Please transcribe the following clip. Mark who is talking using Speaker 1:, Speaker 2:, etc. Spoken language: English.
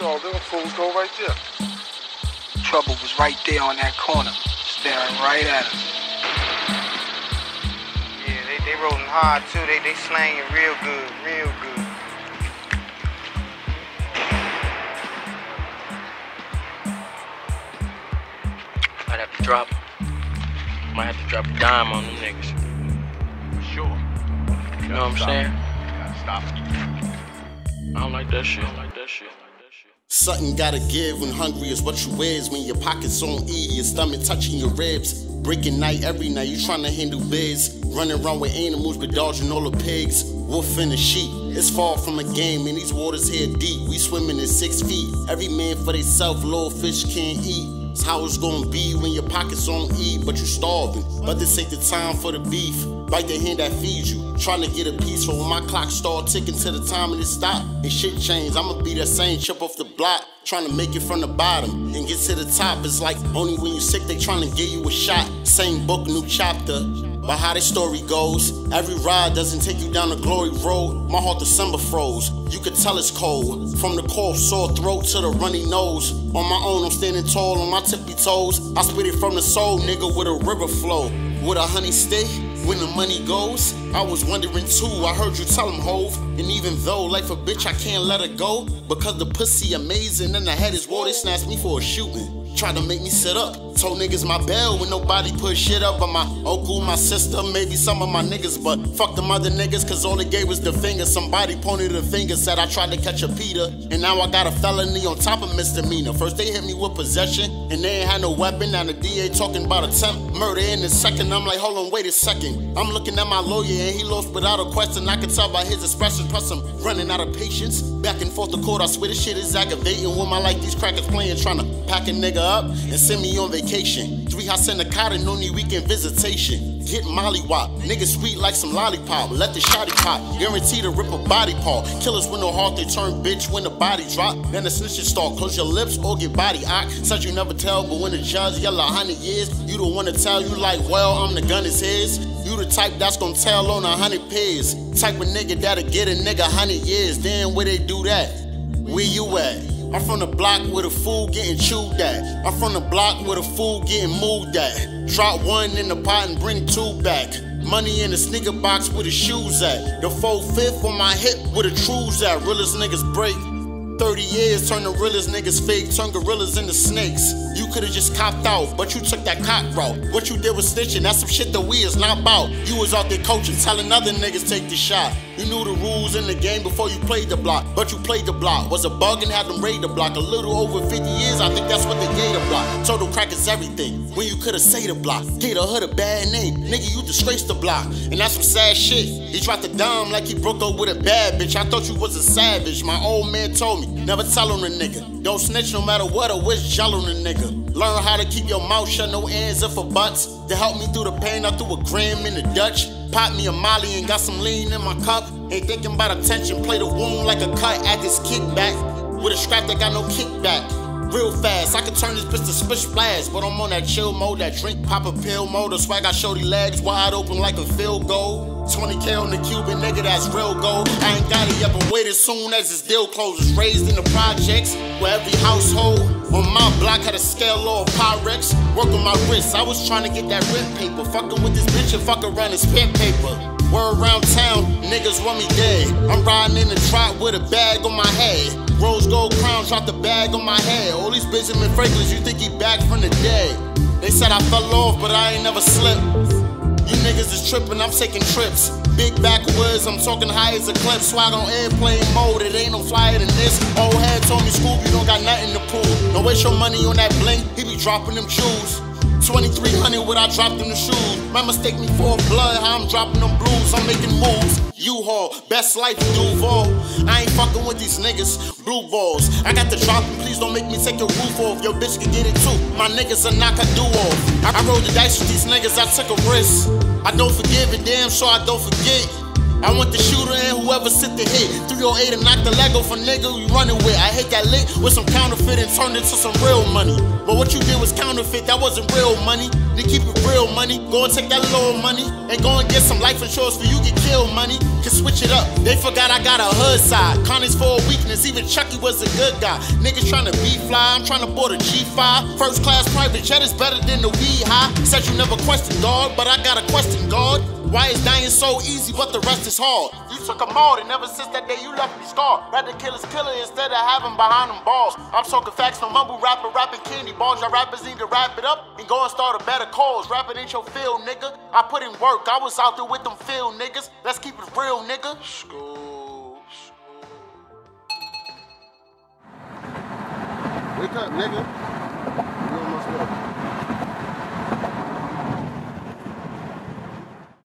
Speaker 1: all them fools go right there.
Speaker 2: Trouble was right there on that corner, staring right at us.
Speaker 3: Yeah, they, they rolling hard too. They they slanging real good, real good.
Speaker 4: Might have to drop. Might have to drop a dime on them niggas.
Speaker 1: For Sure.
Speaker 4: You know what I'm saying?
Speaker 1: Stop.
Speaker 4: I don't like that shit. I don't like that shit.
Speaker 5: Something gotta give when hungry is what you is. When your pockets on E, your stomach touching your ribs. Breaking night every night, you trying to handle biz. Running around with animals, but dodging all the pigs. Wolf in the sheep. It's far from a game, and these waters here deep. We swimming in six feet. Every man for theyself, little fish can't eat. It's how it's gonna be when your pockets on E, but you're starving. But this ain't the time for the beef. Bite the hand that feeds you. Trying to get a piece for when my clock start ticking to the time of it stop. And shit change. I'ma be that same chip off the block. Trying to make it from the bottom and get to the top. It's like only when you sick they trying to give you a shot. Same book, new chapter. But how this story goes, every ride doesn't take you down the glory road. My heart December froze. You could tell it's cold. From the cough, sore throat to the runny nose. On my own, I'm standing tall on my tippy toes. I spit it from the soul, nigga, with a river flow. With a honey stay, when the money goes. I was wondering too, I heard you tell him hove. And even though life a bitch, I can't let her go. Because the pussy amazing and the head is war, they snatched me for a shooting. Tried to make me sit up. Told niggas my bell when nobody put shit up. But my uncle, my sister, maybe some of my niggas. But fuck them other niggas, cause all they gave was the finger. Somebody pointed a finger, said I tried to catch a Peter. And now I got a felony on top of misdemeanor. First they hit me with possession, and they ain't had no weapon. Now the DA talking about attempt murder in the second. I'm like, hold on, wait a second. I'm looking at my lawyer, and he lost without a question. I can tell by his expression, plus I'm running out of patience. Back and forth the court, I swear this shit is aggravating. Woman like these crackers playing, trying to pack a nigga up and send me on vacation. Three house in the cotton, only weekend visitation. Get mollywop, niggas sweet like some lollipop. Let the shotty pop, guaranteed to rip a body part. Killers with no heart, they turn bitch when the body drop. Then the snitches start, close your lips or get body ock. Said you never tell, but when the judge yell a hundred years, you don't wanna tell you like, well, I'm the gun is his. You the type that's gonna tell on a hundred pairs. Type of nigga that'll get a nigga hundred years. Then where they do that? Where you at? I'm from the block where the fool getting chewed at. I'm from the block where the fool getting moved at. Drop one in the pot and bring two back. Money in the sneaker box where the shoes at. The full fifth on my hip where the trues at. Realest niggas break. 30 years, turn the realest niggas fake, turn gorillas into snakes. You could've just copped out, but you took that cock route. What you did was snitching, that's some shit that we is not about. You was out there coaching, telling other niggas take the shot. You knew the rules in the game before you played the block, but you played the block. Was a bug and had them raid the block. A little over 50 years, I think that's what they gave the block. Total crack is everything, when you could've say the block. Gave the hood a bad name, nigga, you disgraced the block. And that's some sad shit. He dropped the dime like he broke up with a bad bitch. I thought you was a savage, my old man told me. Never tell on a nigga. Don't snitch no matter what or which gel on a nigga. Learn how to keep your mouth shut, no ands if for butts. To help me through the pain, I threw a gram in the Dutch. Pop me a molly and got some lean in my cup. Ain't thinking about attention, play the wound like a cut at this kickback. With a strap that got no kickback. Real fast, I can turn this bitch to splish splash, but I'm on that chill mode, that drink pop a pill mode. The swag I got shorty legs wide open like a field goal. 20k on the Cuban nigga, that's real gold. I ain't got it yet, but wait as soon as this deal closes. Raised in the projects, where every household on my block had a scale of Pyrex. Work on my wrist, I was trying to get that rent paper. Fucking with this bitch and fuck around and spit paper. Word around town, niggas want me dead. I'm riding in the trot with a bag on my head. Rose gold crown, drop the bag on my head. All these Benjamin Franklins, you think he back from the dead. They said I fell off, but I ain't never slipped. You niggas is tripping, I'm taking trips. Big backwoods, I'm talking high as a clip. Swag on airplane mode, it ain't no flyer than this. Old head told me, Scoob, you don't got nothing to prove. Don't waste your money on that bling, he be dropping them jewels. 2300 what I dropped in the shoes. Might mistake me for blood, how I'm dropping them blues. I'm making moves. U-Haul, best life Duval. I ain't fucking with these niggas. Blue balls. I got the drop and please don't make me take your roof off. Your bitch can get it too. My niggas are knock a do off. I, I rolled the dice with these niggas, I took a risk. I don't forgive it, damn sure I don't forget. I want the shooter and whoever sit the hit. 308 and knock the leg off for nigga you running with. I hit that lick with some counterfeit and turned it to some real money. But what you did was counterfeit, that wasn't real money. To keep it real money, go and take that little money and go and get some life insurance for you get killed money. Can switch it up. They forgot I got a hood side. Connie's for a weakness, even Chucky was a good guy. Niggas trying to be fly, I'm trying to board a G5. First class private jet is better than the weed high. Said you never question God, but I got a question, God. Why is dying so easy, but the rest is hard? You took a all, and ever since that day you left me scarred. Rather kill his killer instead of having behind them balls. I'm talking facts no mumble rapper, rapping candy balls. Y'all rappers need to wrap it up and go and start a better cause. Rapping ain't your field, nigga. I put in work, I was out there with them field niggas. Let's keep it real, nigga.
Speaker 1: School.
Speaker 5: Wake up, nigga.